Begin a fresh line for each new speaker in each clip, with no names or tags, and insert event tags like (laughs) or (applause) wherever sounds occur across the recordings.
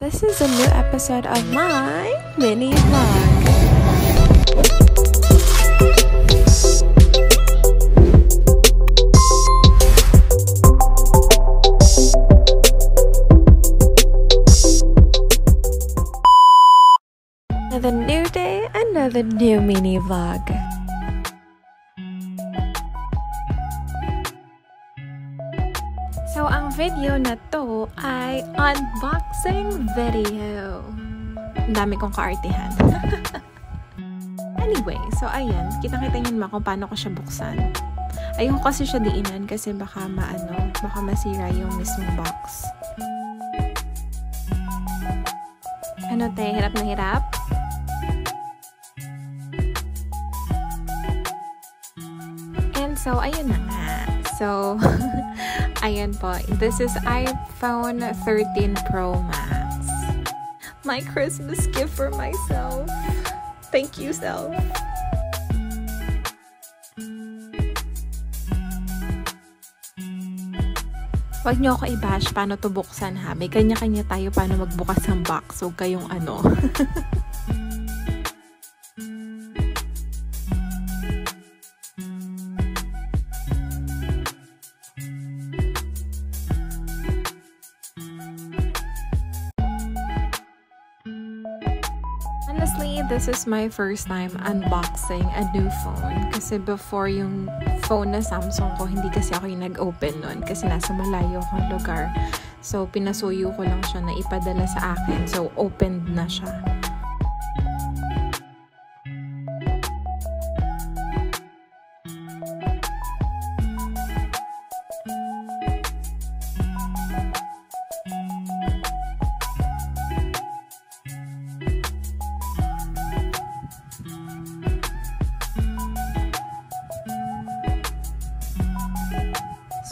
This is a new episode of my mini vlog. Another new day, another new mini vlog. So, ang video na to ay unboxing video. Ang dami kong kaartihan. (laughs) anyway, so ayan, kitang-kita niyo naman kung paano ko siya buksan. Ayoko kasi siya diinan kasi baka maano, baka masira yung mismong box. Ano te, hirap na hirap? And so, ayun na nga. So, (laughs) ayan po. This is iPhone 13 Pro Max. My Christmas gift for myself. Thank you, self. Huwag niyo ako i-bash paano to buksan ha. May kanya-kanya tayo paano magbukas ng box. Huwag kayong ano. (laughs) Honestly, this is my first time unboxing a new phone. Kasi before yung phone na Samsung ko, hindi kasi ako yung nag-open nun. Kasi nasa malayo akong lugar. So, pinasuyo ko lang siya na ipadala sa akin. So, opened na siya.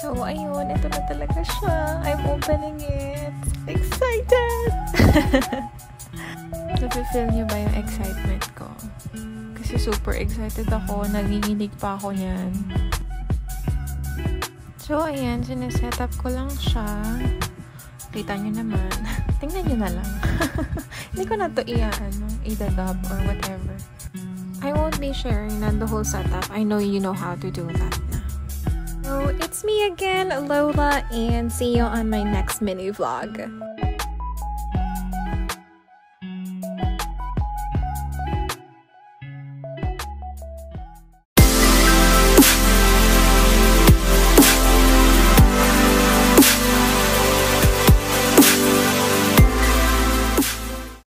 So, ayun. Ito na talaga siya. I'm opening it. Excited! (laughs) Nafe-feel niyo ba yung excitement ko? Kasi super excited ako. Nanginginig pa ako niyan. So, ayan. Sineset up ko lang siya. Kita niyo naman. (laughs) Tingnan niyo na lang. (laughs) Hindi ko na to i-ano, i-dub or whatever. I won't be sharing na the whole setup. I know you know how to do that it's me again, Lola, and see you on my next mini vlog.